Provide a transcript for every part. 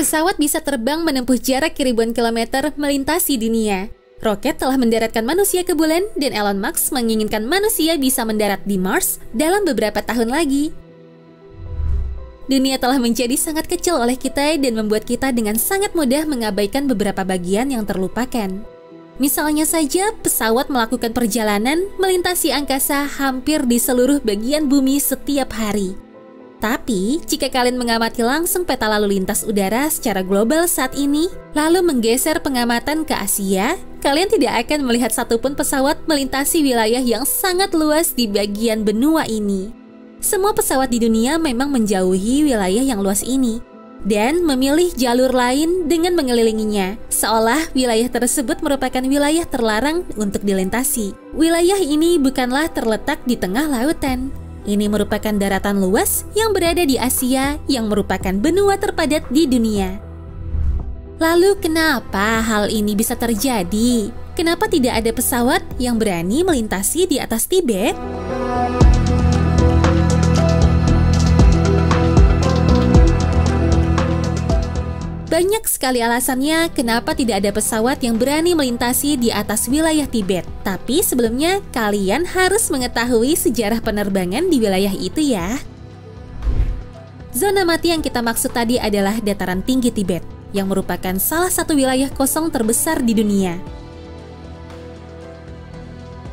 Pesawat bisa terbang menempuh jarak ribuan kilometer melintasi dunia. Roket telah mendaratkan manusia ke bulan dan Elon Musk menginginkan manusia bisa mendarat di Mars dalam beberapa tahun lagi. Dunia telah menjadi sangat kecil oleh kita dan membuat kita dengan sangat mudah mengabaikan beberapa bagian yang terlupakan. Misalnya saja, pesawat melakukan perjalanan melintasi angkasa hampir di seluruh bagian bumi setiap hari. Tapi, jika kalian mengamati langsung peta lalu lintas udara secara global saat ini, lalu menggeser pengamatan ke Asia, kalian tidak akan melihat satupun pesawat melintasi wilayah yang sangat luas di bagian benua ini. Semua pesawat di dunia memang menjauhi wilayah yang luas ini dan memilih jalur lain dengan mengelilinginya, seolah wilayah tersebut merupakan wilayah terlarang untuk dilintasi. Wilayah ini bukanlah terletak di tengah lautan, ini merupakan daratan luas yang berada di Asia yang merupakan benua terpadat di dunia. Lalu kenapa hal ini bisa terjadi? Kenapa tidak ada pesawat yang berani melintasi di atas Tibet? Banyak sekali alasannya kenapa tidak ada pesawat yang berani melintasi di atas wilayah Tibet. Tapi sebelumnya, kalian harus mengetahui sejarah penerbangan di wilayah itu ya. Zona mati yang kita maksud tadi adalah dataran tinggi Tibet, yang merupakan salah satu wilayah kosong terbesar di dunia.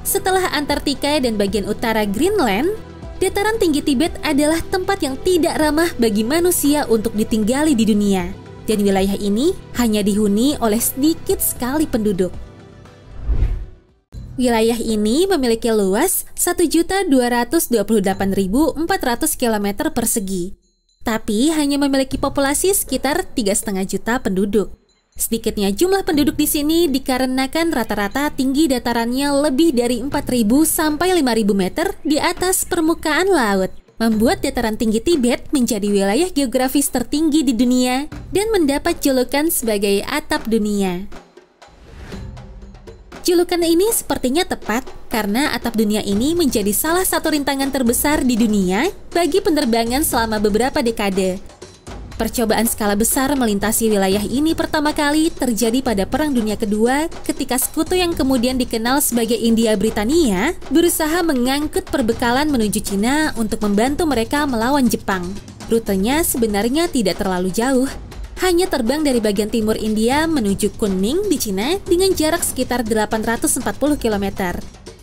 Setelah Antartika dan bagian utara Greenland, dataran tinggi Tibet adalah tempat yang tidak ramah bagi manusia untuk ditinggali di dunia dan wilayah ini hanya dihuni oleh sedikit sekali penduduk. Wilayah ini memiliki luas 1.228.400 km persegi, tapi hanya memiliki populasi sekitar 3,5 juta penduduk. Sedikitnya jumlah penduduk di sini dikarenakan rata-rata tinggi datarannya lebih dari 4.000 sampai 5.000 meter di atas permukaan laut membuat dataran tinggi Tibet menjadi wilayah geografis tertinggi di dunia dan mendapat julukan sebagai atap dunia. Julukan ini sepertinya tepat karena atap dunia ini menjadi salah satu rintangan terbesar di dunia bagi penerbangan selama beberapa dekade Percobaan skala besar melintasi wilayah ini pertama kali terjadi pada Perang Dunia Kedua ketika sekutu yang kemudian dikenal sebagai India Britania berusaha mengangkut perbekalan menuju Cina untuk membantu mereka melawan Jepang. Rutenya sebenarnya tidak terlalu jauh, hanya terbang dari bagian timur India menuju Kunming di Cina dengan jarak sekitar 840 km.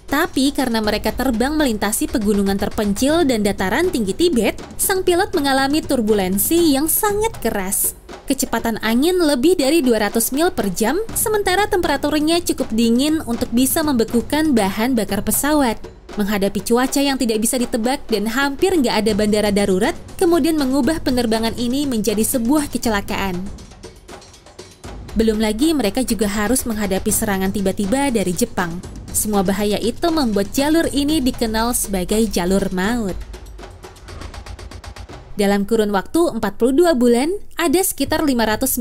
Tapi karena mereka terbang melintasi pegunungan terpencil dan dataran tinggi Tibet, sang pilot mengalami turbulensi yang sangat keras. Kecepatan angin lebih dari 200 mil per jam, sementara temperaturnya cukup dingin untuk bisa membekukan bahan bakar pesawat. Menghadapi cuaca yang tidak bisa ditebak dan hampir nggak ada bandara darurat, kemudian mengubah penerbangan ini menjadi sebuah kecelakaan. Belum lagi mereka juga harus menghadapi serangan tiba-tiba dari Jepang. Semua bahaya itu membuat jalur ini dikenal sebagai jalur maut. Dalam kurun waktu 42 bulan, ada sekitar 594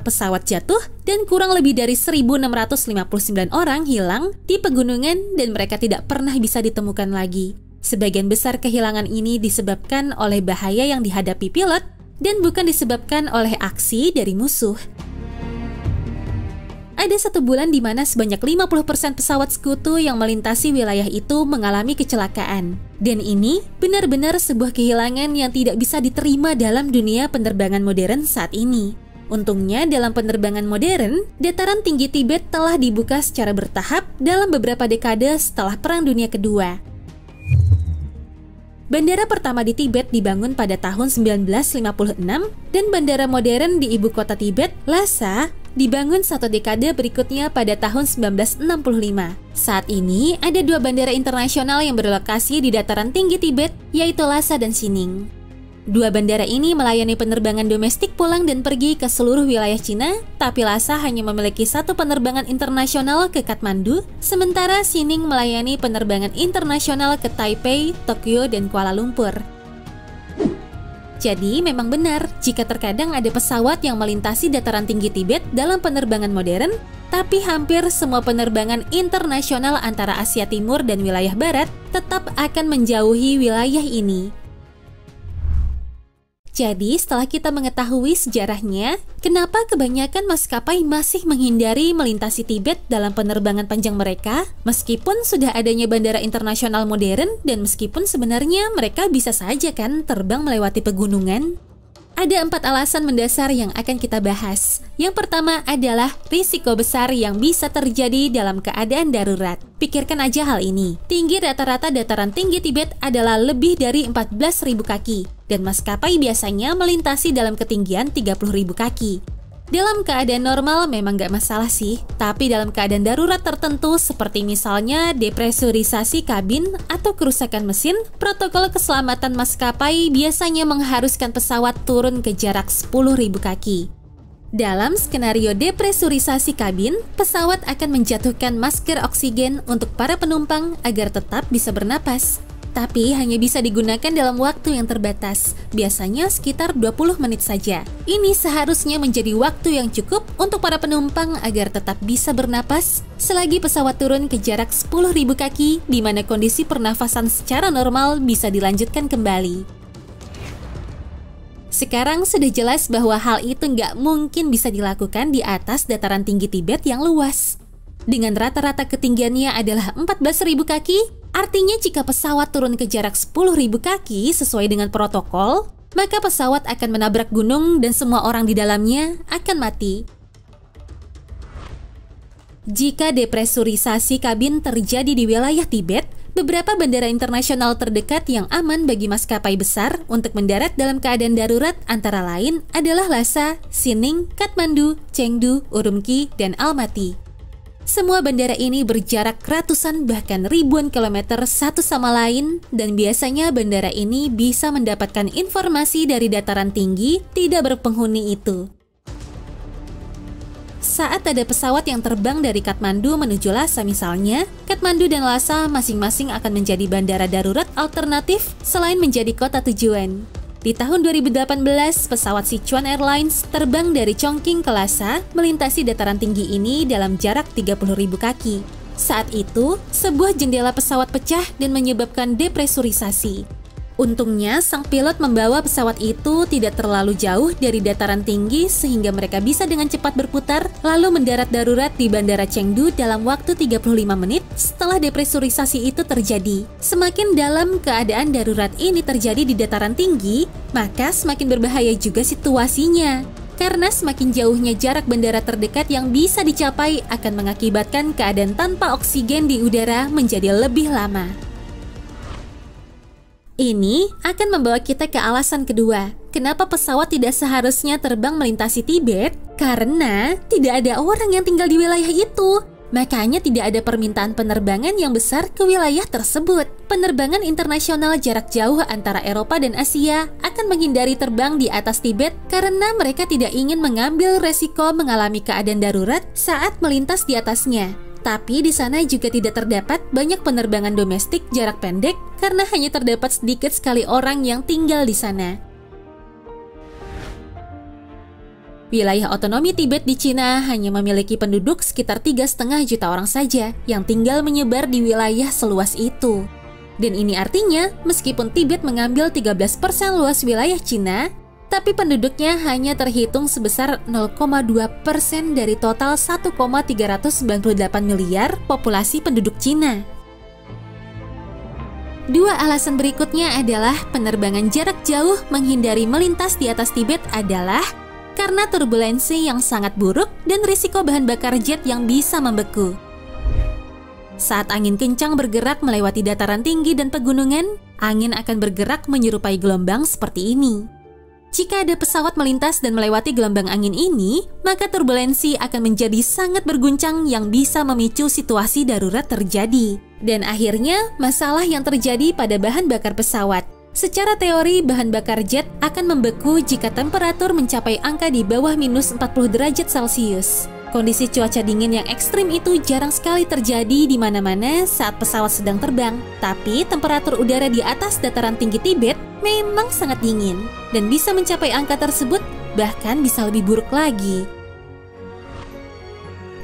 pesawat jatuh dan kurang lebih dari 1.659 orang hilang di pegunungan dan mereka tidak pernah bisa ditemukan lagi. Sebagian besar kehilangan ini disebabkan oleh bahaya yang dihadapi pilot dan bukan disebabkan oleh aksi dari musuh ada satu bulan di mana sebanyak 50% pesawat sekutu yang melintasi wilayah itu mengalami kecelakaan. Dan ini benar-benar sebuah kehilangan yang tidak bisa diterima dalam dunia penerbangan modern saat ini. Untungnya dalam penerbangan modern, dataran tinggi Tibet telah dibuka secara bertahap dalam beberapa dekade setelah Perang Dunia Kedua. Bandara pertama di Tibet dibangun pada tahun 1956 dan bandara modern di ibu kota Tibet, Lhasa, dibangun satu dekade berikutnya pada tahun 1965. Saat ini, ada dua bandara internasional yang berlokasi di dataran tinggi Tibet, yaitu Lhasa dan Xining. Dua bandara ini melayani penerbangan domestik pulang dan pergi ke seluruh wilayah Cina, tapi Lhasa hanya memiliki satu penerbangan internasional ke Kathmandu, sementara Xining melayani penerbangan internasional ke Taipei, Tokyo, dan Kuala Lumpur. Jadi memang benar jika terkadang ada pesawat yang melintasi dataran tinggi Tibet dalam penerbangan modern, tapi hampir semua penerbangan internasional antara Asia Timur dan wilayah Barat tetap akan menjauhi wilayah ini. Jadi, setelah kita mengetahui sejarahnya, kenapa kebanyakan maskapai masih menghindari melintasi Tibet dalam penerbangan panjang mereka, meskipun sudah adanya bandara internasional modern dan meskipun sebenarnya mereka bisa saja kan terbang melewati pegunungan? Ada empat alasan mendasar yang akan kita bahas. Yang pertama adalah risiko besar yang bisa terjadi dalam keadaan darurat. Pikirkan aja hal ini. Tinggi rata-rata dataran tinggi Tibet adalah lebih dari 14.000 kaki, dan maskapai biasanya melintasi dalam ketinggian 30.000 kaki. Dalam keadaan normal memang gak masalah sih, tapi dalam keadaan darurat tertentu seperti misalnya depresurisasi kabin atau kerusakan mesin, protokol keselamatan maskapai biasanya mengharuskan pesawat turun ke jarak 10.000 kaki. Dalam skenario depresurisasi kabin, pesawat akan menjatuhkan masker oksigen untuk para penumpang agar tetap bisa bernapas tapi hanya bisa digunakan dalam waktu yang terbatas, biasanya sekitar 20 menit saja. Ini seharusnya menjadi waktu yang cukup untuk para penumpang agar tetap bisa bernapas selagi pesawat turun ke jarak 10.000 kaki di mana kondisi pernafasan secara normal bisa dilanjutkan kembali. Sekarang sudah jelas bahwa hal itu nggak mungkin bisa dilakukan di atas dataran tinggi Tibet yang luas. Dengan rata-rata ketinggiannya adalah 14.000 kaki, Artinya jika pesawat turun ke jarak 10.000 kaki sesuai dengan protokol, maka pesawat akan menabrak gunung dan semua orang di dalamnya akan mati. Jika depresurisasi kabin terjadi di wilayah Tibet, beberapa bandara internasional terdekat yang aman bagi maskapai besar untuk mendarat dalam keadaan darurat antara lain adalah Lhasa, Sining, Kathmandu, Chengdu, Urumqi, dan Almaty. Semua bandara ini berjarak ratusan bahkan ribuan kilometer satu sama lain dan biasanya bandara ini bisa mendapatkan informasi dari dataran tinggi tidak berpenghuni itu. Saat ada pesawat yang terbang dari Kathmandu menuju Lhasa misalnya, Kathmandu dan Lhasa masing-masing akan menjadi bandara darurat alternatif selain menjadi kota tujuan. Di tahun 2018, pesawat Sichuan Airlines terbang dari Chongqing ke Lhasa melintasi dataran tinggi ini dalam jarak 30.000 kaki. Saat itu, sebuah jendela pesawat pecah dan menyebabkan depresurisasi. Untungnya, sang pilot membawa pesawat itu tidak terlalu jauh dari dataran tinggi sehingga mereka bisa dengan cepat berputar lalu mendarat darurat di Bandara Chengdu dalam waktu 35 menit setelah depresurisasi itu terjadi. Semakin dalam keadaan darurat ini terjadi di dataran tinggi, maka semakin berbahaya juga situasinya karena semakin jauhnya jarak bandara terdekat yang bisa dicapai akan mengakibatkan keadaan tanpa oksigen di udara menjadi lebih lama. Ini akan membawa kita ke alasan kedua. Kenapa pesawat tidak seharusnya terbang melintasi Tibet? Karena tidak ada orang yang tinggal di wilayah itu. Makanya tidak ada permintaan penerbangan yang besar ke wilayah tersebut. Penerbangan internasional jarak jauh antara Eropa dan Asia akan menghindari terbang di atas Tibet karena mereka tidak ingin mengambil resiko mengalami keadaan darurat saat melintas di atasnya. Tapi di sana juga tidak terdapat banyak penerbangan domestik jarak pendek karena hanya terdapat sedikit sekali orang yang tinggal di sana. Wilayah otonomi Tibet di Cina hanya memiliki penduduk sekitar 3,5 juta orang saja yang tinggal menyebar di wilayah seluas itu. Dan ini artinya, meskipun Tibet mengambil 13% luas wilayah Cina, tapi penduduknya hanya terhitung sebesar 0,2 persen dari total 1,398 miliar populasi penduduk Cina. Dua alasan berikutnya adalah penerbangan jarak jauh menghindari melintas di atas Tibet adalah karena turbulensi yang sangat buruk dan risiko bahan bakar jet yang bisa membeku. Saat angin kencang bergerak melewati dataran tinggi dan pegunungan, angin akan bergerak menyerupai gelombang seperti ini. Jika ada pesawat melintas dan melewati gelombang angin ini, maka turbulensi akan menjadi sangat berguncang yang bisa memicu situasi darurat terjadi. Dan akhirnya, masalah yang terjadi pada bahan bakar pesawat. Secara teori, bahan bakar jet akan membeku jika temperatur mencapai angka di bawah minus 40 derajat Celcius. Kondisi cuaca dingin yang ekstrim itu jarang sekali terjadi di mana-mana saat pesawat sedang terbang. Tapi temperatur udara di atas dataran tinggi Tibet memang sangat dingin dan bisa mencapai angka tersebut bahkan bisa lebih buruk lagi.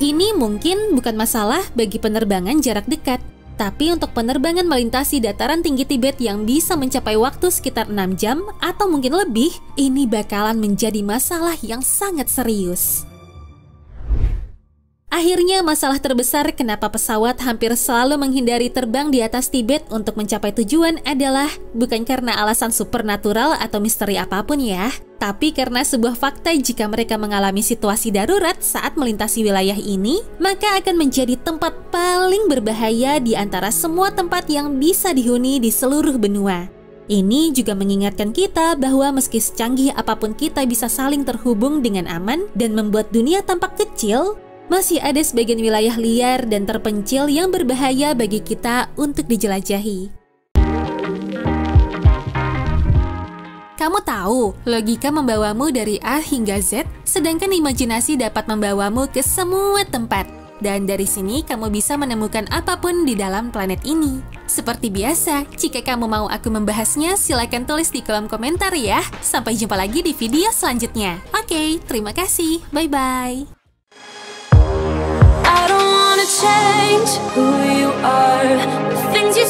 Ini mungkin bukan masalah bagi penerbangan jarak dekat, Tapi untuk penerbangan melintasi dataran tinggi Tibet yang bisa mencapai waktu sekitar 6 jam atau mungkin lebih, ini bakalan menjadi masalah yang sangat serius. Akhirnya masalah terbesar kenapa pesawat hampir selalu menghindari terbang di atas Tibet untuk mencapai tujuan adalah bukan karena alasan supernatural atau misteri apa pun ya, tapi karena sebuah fakta jika mereka mengalami situasi darurat saat melintasi wilayah ini, maka akan menjadi tempat paling berbahaya di antara semua tempat yang bisa dihuni di seluruh benua. Ini juga mengingatkan kita bahwa meski secanggih apa pun kita bisa saling terhubung dengan aman dan membuat dunia tampak kecil, masih ada sebagian wilayah liar dan terpencil yang berbahaya bagi kita untuk dijelajahi. Kamu tahu, logika membawamu dari A hingga Z, sedangkan imajinasi dapat membawamu ke semua tempat. Dan dari sini kamu bisa menemukan apa pun di dalam planet ini. Seperti biasa, jika kamu mau aku membahasnya, silakan tulis di kolom komentar ya. Sampai jumpa lagi di video selanjutnya. Oke, terima kasih. Bye-bye. Change who you are. The things you